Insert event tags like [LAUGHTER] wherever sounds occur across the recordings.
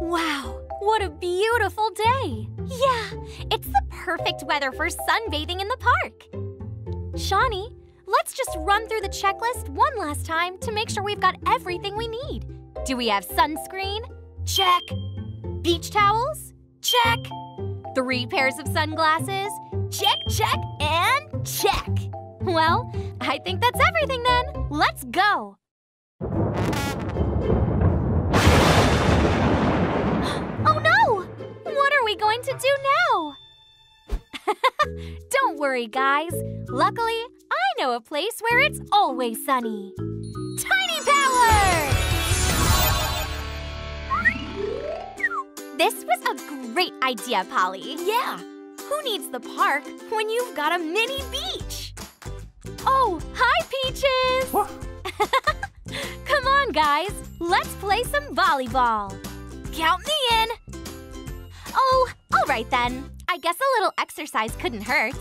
Wow, what a beautiful day! Yeah, it's the perfect weather for sunbathing in the park. Shani, let's just run through the checklist one last time to make sure we've got everything we need. Do we have sunscreen? Check. Beach towels? Check. Three pairs of sunglasses? Check, check, and check. Well, I think that's everything then. Let's go. We going to do now? [LAUGHS] Don't worry, guys. Luckily, I know a place where it's always sunny. Tiny Power! This was a great idea, Polly. Yeah. Who needs the park when you've got a mini beach? Oh, hi, Peaches! What? [LAUGHS] Come on, guys. Let's play some volleyball. Count me in. Oh, all right then. I guess a little exercise couldn't hurt.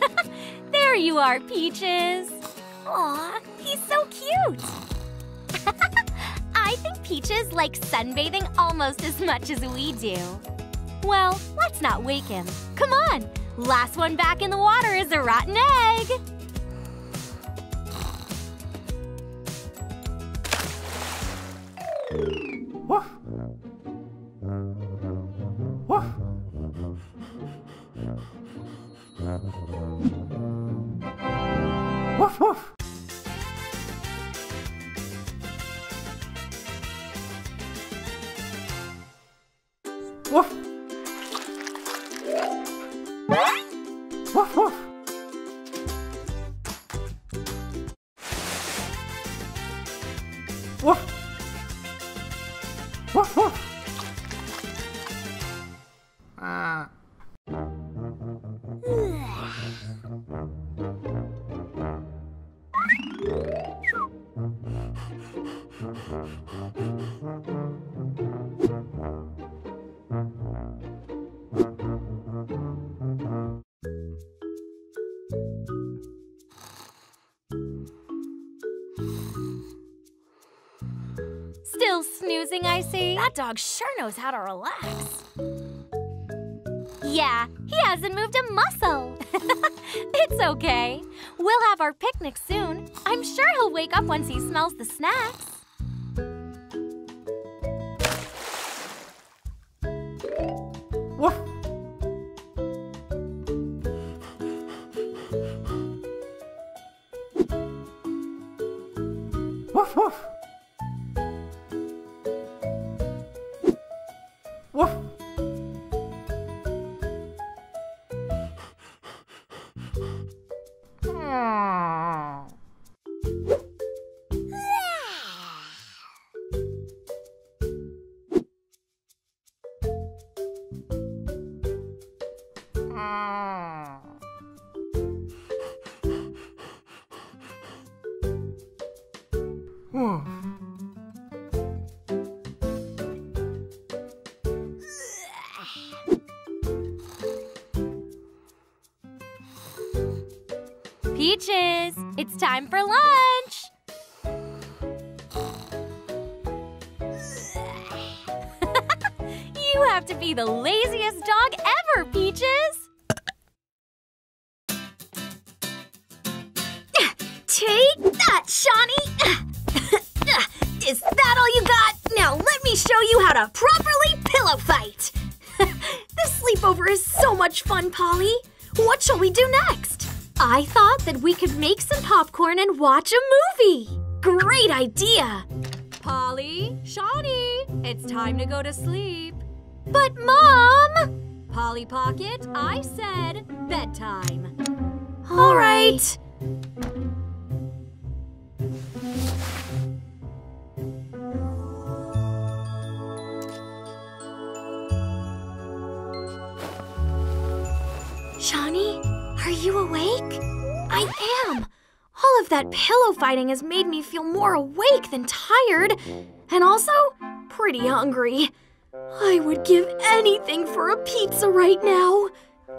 [LAUGHS] There you are, Peaches. Aw, he's so cute. [LAUGHS] I think Peaches likes sunbathing almost as much as we do. Well, let's not wake him. Come on. Last one back in the water is a rotten egg. 哇 That dog sure knows how to relax. Yeah, he hasn't moved a muscle. [LAUGHS] it's okay. We'll have our picnic soon. I'm sure he'll wake up once he smells the snacks. Woof. Peaches, it's time for lunch. [LAUGHS] you have to be the laziest dog ever, Peaches. That we could make some popcorn and watch a movie! Great idea! Polly, Shani, it's time to go to sleep. But, Mom! Polly Pocket, I said bedtime. All right. Shani, are you awake? I am. All of that pillow fighting has made me feel more awake than tired, and also pretty hungry. I would give anything for a pizza right now.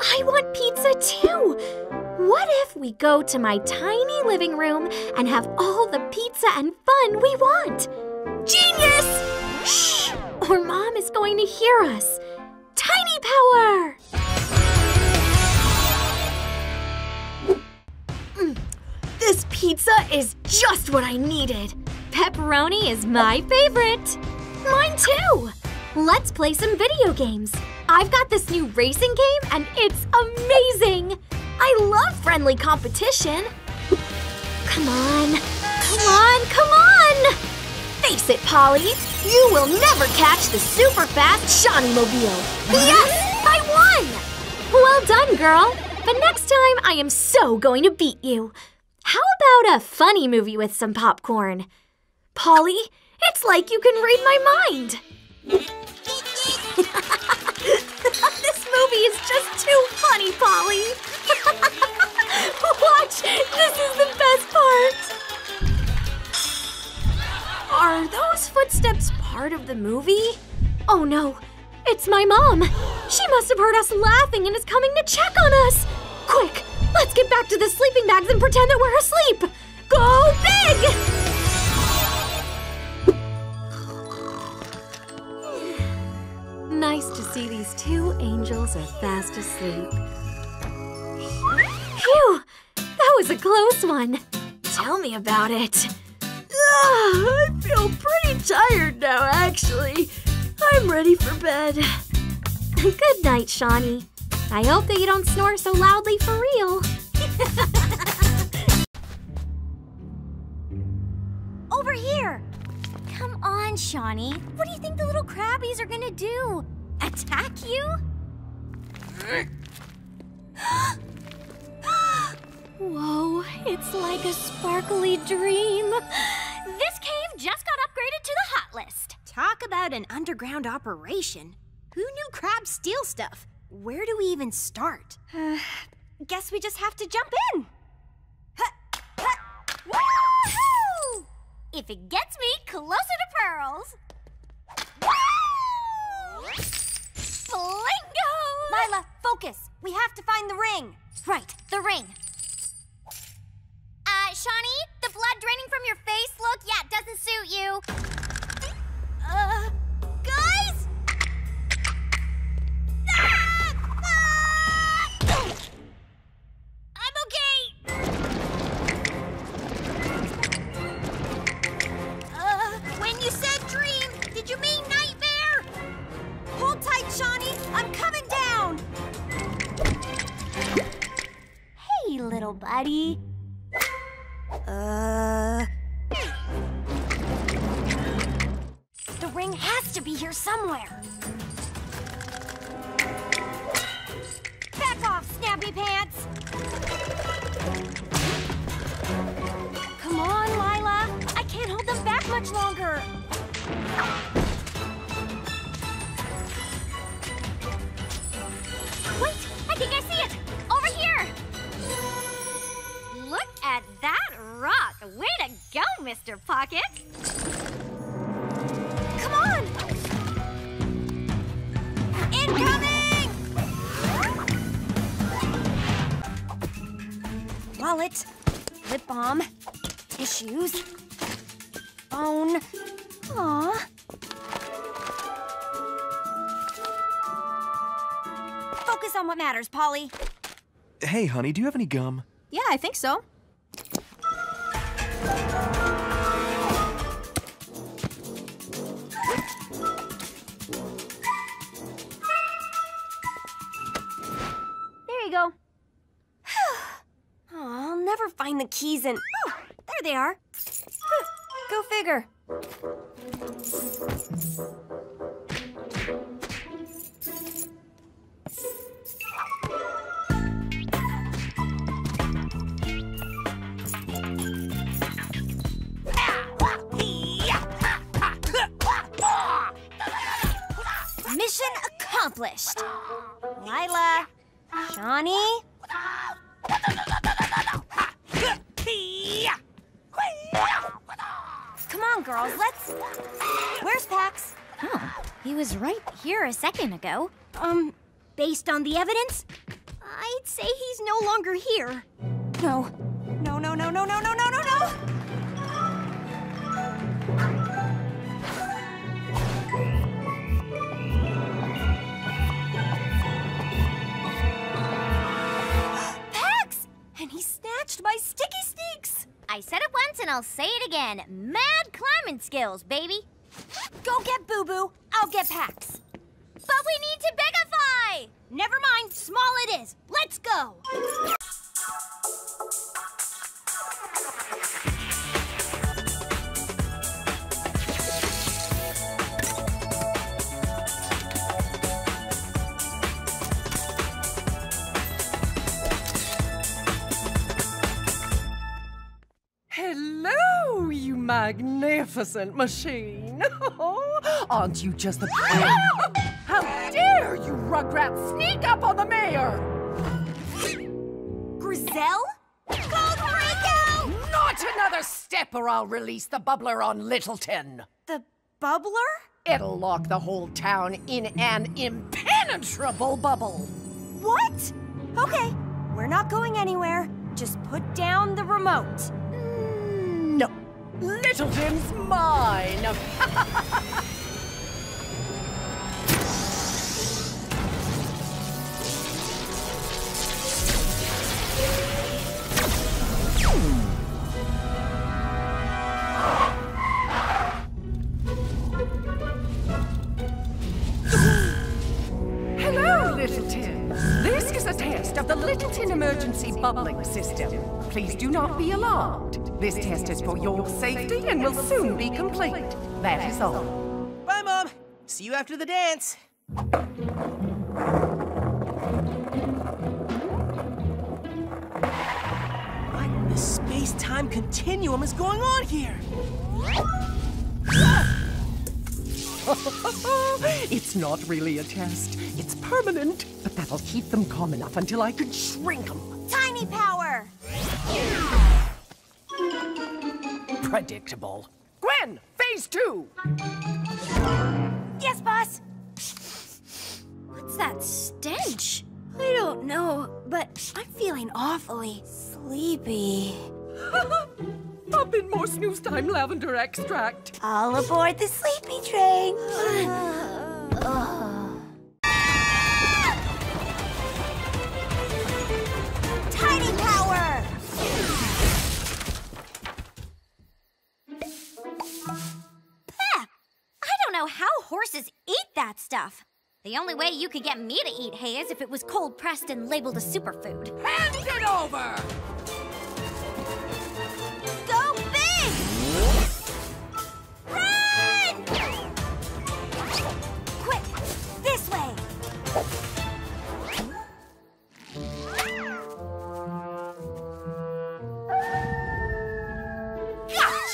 I want pizza too. What if we go to my tiny living room and have all the pizza and fun we want? Genius! Shh! Or mom is going to hear us. Tiny power! Pizza is just what I needed. Pepperoni is my favorite. Mine too. Let's play some video games. I've got this new racing game and it's amazing. I love friendly competition. Come on. Come on, come on! Face it, Polly. You will never catch the super fast Shani Mobile. Yes! I won! Well done, girl. But next time I am so going to beat you. How about a funny movie with some popcorn? Polly, it's like you can read my mind. [LAUGHS] this movie is just too funny, Polly. [LAUGHS] Watch, this is the best part. Are those footsteps part of the movie? Oh no, it's my mom. She must have heard us laughing and is coming to check on us. Let's get back to the sleeping bags and pretend that we're asleep. Go big! Nice to see these two angels are fast asleep. Phew! That was a close one. Tell me about it. I feel pretty tired now, actually. I'm ready for bed. Good night, Shani. I hope that you don't snore so loudly for real. On, Shani. What do you think the little crabbies are gonna do? Attack you? [GASPS] Whoa, it's like a sparkly dream. This cave just got upgraded to the hot list. Talk about an underground operation. Who knew crabs steal stuff? Where do we even start? [SIGHS] Guess we just have to jump in. If it gets me closer to pearls. Blingo! Lila, focus. We have to find the ring. Right, the ring. Uh, Shani, the blood draining from your face look, lip balm, tissues, phone. Aw. Focus on what matters, Polly. Hey, honey, do you have any gum? Yeah, I think so. There you go. Aw, I'll never find the keys in. Oh, there they are. Go figure. Mission accomplished. Lila, Shani. girls, let's... Where's Pax? Oh, he was right here a second ago. Um, based on the evidence, I'd say he's no longer here. No. No, no, no, no, no, I said it once and I'll say it again. Mad climbing skills, baby. Go get Boo Boo, I'll get Pax. But we need to bigify! Never mind, small it is. Let's go! Magnificent machine. [LAUGHS] Aren't you just the [LAUGHS] How dare you Rugrat, sneak up on the mayor? Griselle? Gold breakout! Not another step or I'll release the bubbler on Littleton. The bubbler? It'll lock the whole town in an impenetrable bubble. What? Okay, we're not going anywhere. Just put down the remote. Littleton's mine! [LAUGHS] is a test of the Littleton emergency bubbling system. Please do not be alarmed. This test is for your safety and will soon be complete. That is all. Bye, Mom. See you after the dance. What in the space-time continuum is going on here? [LAUGHS] it's not really a test. It's permanent, but that'll keep them calm enough until I can shrink them. Tiny power! Predictable. Gwen, phase two. Yes, boss! What's that stench? I don't know, but I'm feeling awfully sleepy. [LAUGHS] Pump in more snooze time lavender extract. All aboard the sleepy train. Tiny power! Pah! I don't know how horses eat that stuff. The only way you could get me to eat hay is if it was cold pressed and labeled a superfood. Hand it over!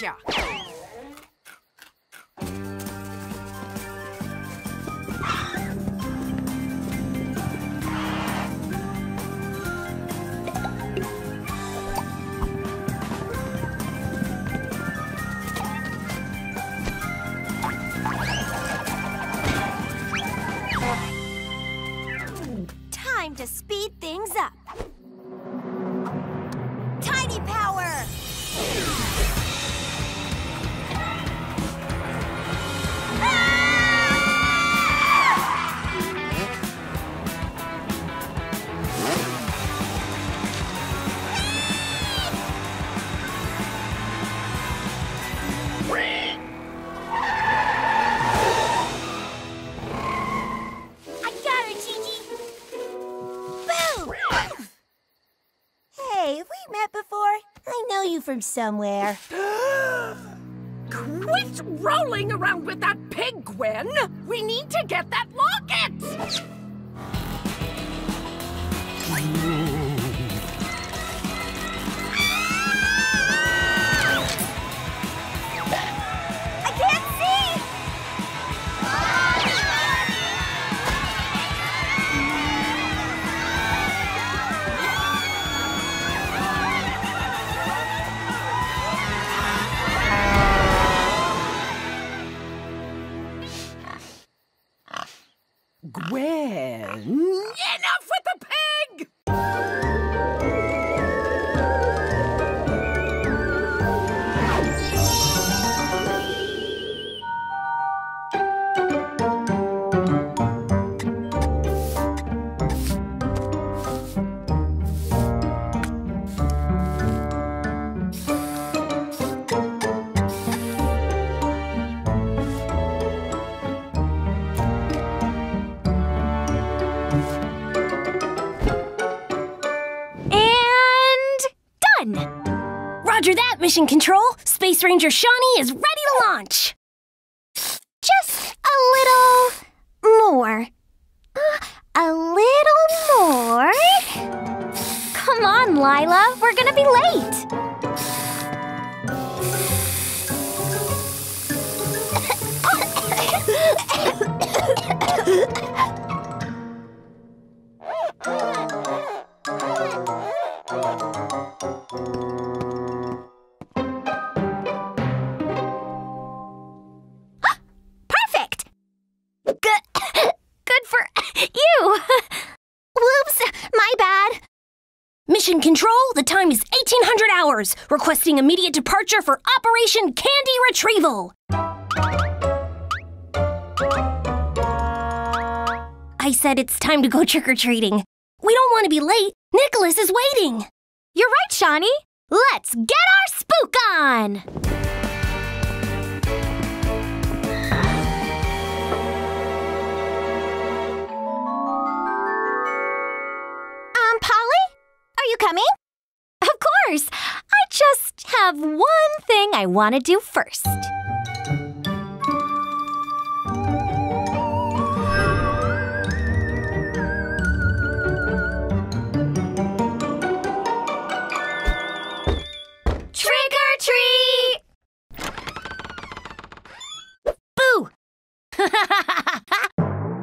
下。嗯 from somewhere. Quit [GASPS] Quit rolling around with that pig, Gwen! We need to get that locket! Gwen! Enough Mission Control. Space Ranger Shani is ready to launch. Just a little more. Uh, a little more. Come on, Lila. We're gonna be late. 1800. Requesting immediate departure for Operation Candy Retrieval. I said it's time to go trick or treating. We don't want to be late. Nicolas is waiting. You're right, Shani. Let's get our spook on. I want to do first. [LAUGHS]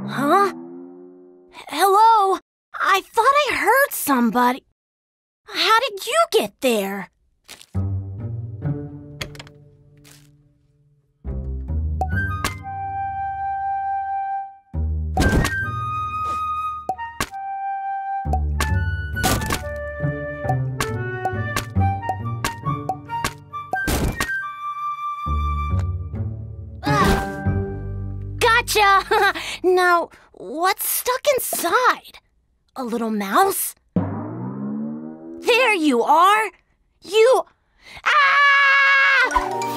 Huh? Hello? I thought I heard somebody. How did you get there? [LAUGHS] now, what's stuck inside? A little mouse? There you are! You. Ah! [LAUGHS]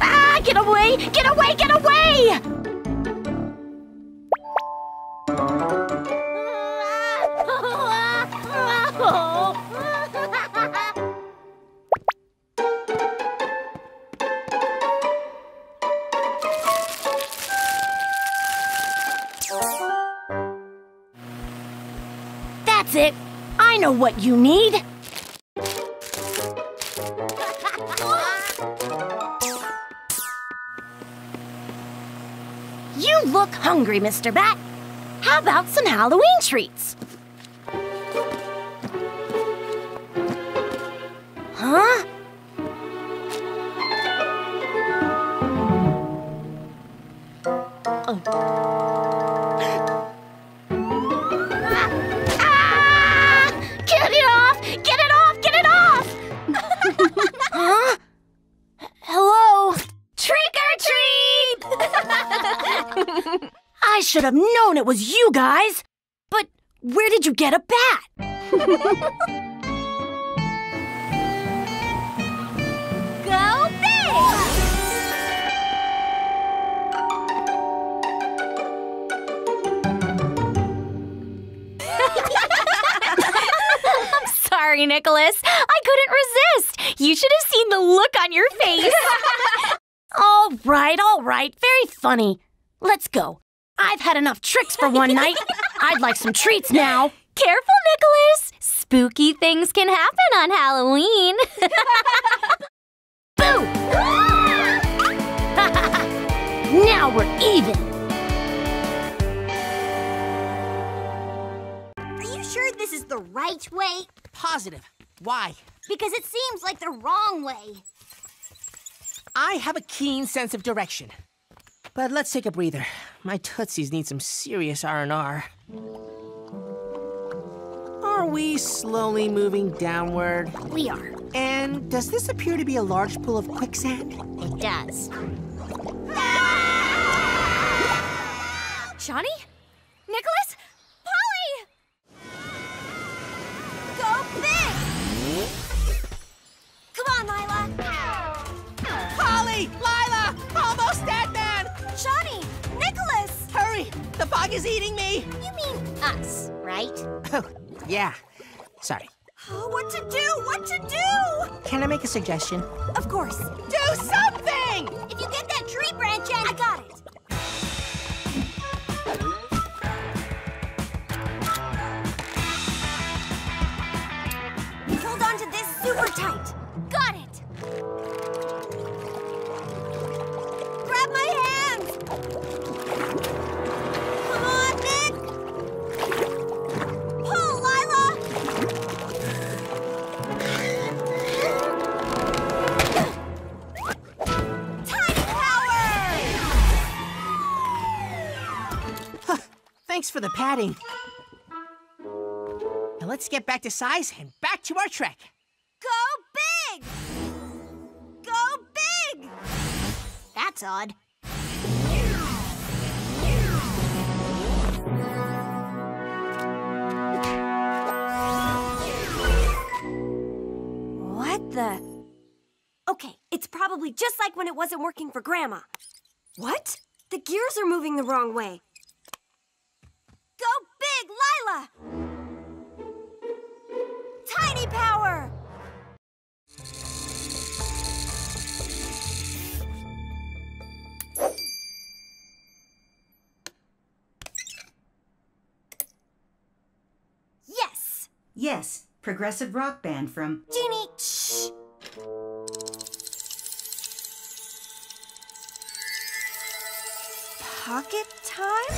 Ah! Get away! Get away! Get away! It. I know what you need. You look hungry, Mr. Bat. How about some Halloween treats? I should have known it was you guys. But where did you get a bat? [LAUGHS] Go big! [LAUGHS] sorry, Nicolas. I couldn't resist. You should have seen the look on your face. [LAUGHS] all right, all right. Very funny. Let's go. I've had enough tricks for one night. I'd like some treats now. Careful, Nicolas. Spooky things can happen on Halloween. [LAUGHS] Boo! [LAUGHS] now we're even. Are you sure this is the right way? Positive. Why? Because it seems like the wrong way. I have a keen sense of direction. But let's take a breather. My tootsies need some serious R&R. Are we slowly moving downward? We are. And does this appear to be a large pool of quicksand? It does. Ah! Johnny? Nicolas? Bug is eating me! You mean us, right? Oh, yeah. Sorry. Oh, what to do? What to do? Can I make a suggestion? Of course. Do something! If you get that tree branch in, I got it. Thanks for the padding. Now let's get back to size and back to our trek. Go big! Go big! That's odd. What the? Okay, it's probably just like when it wasn't working for Grandma. What? The gears are moving the wrong way. Go! Tiny power! Yes! Yes, progressive rock band from. Jeannie, shh! Pocket time?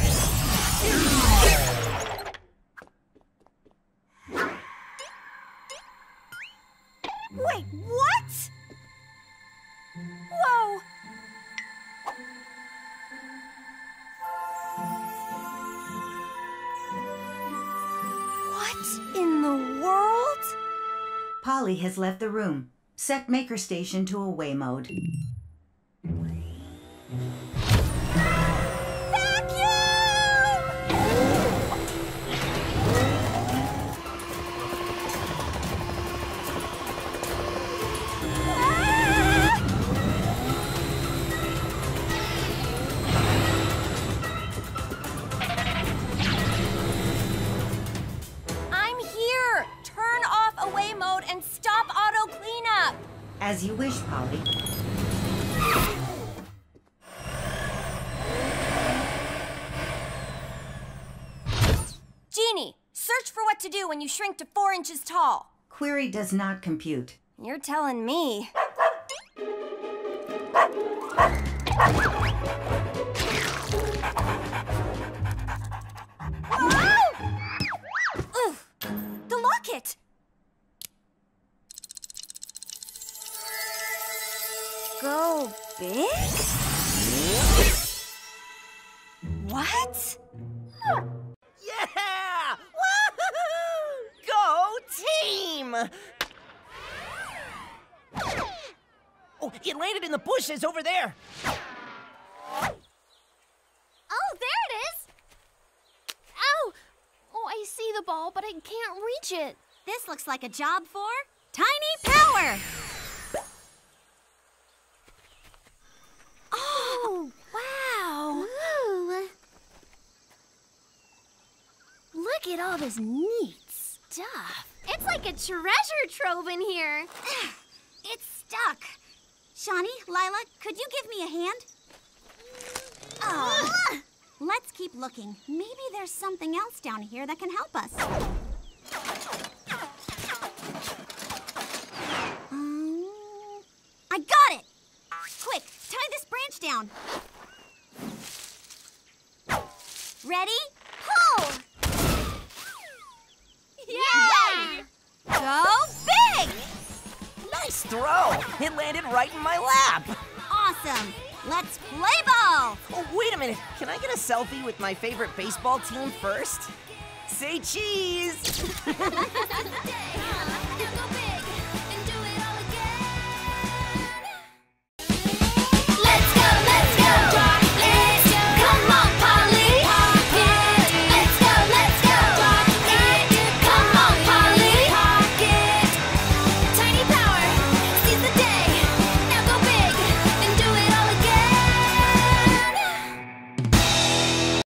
Has left the room. Set Maker Station to away mode. As you wish, Polly. Jeannie, search for what to do when you shrink to four inches tall. Query does not compute. You're telling me. Oh, it landed in the bushes over there. Oh, there it is! Ow! Oh, I see the ball, but I can't reach it. This looks like a job for Tiny Power! Oh, wow! Ooh. Look at all this neat stuff. It's like a treasure trove in here. It's stuck. Shani, Lila, could you give me a hand? Oh. Let's keep looking. Maybe there's something else down here that can help us. Um, I got it! Quick, tie this branch down. Ready? Pull! Yay! Go big! Nice throw! It landed right in my lap! Awesome! Let's play ball! Oh, wait a minute. Can I get a selfie with my favorite baseball team first? Say cheese! [LAUGHS] [LAUGHS]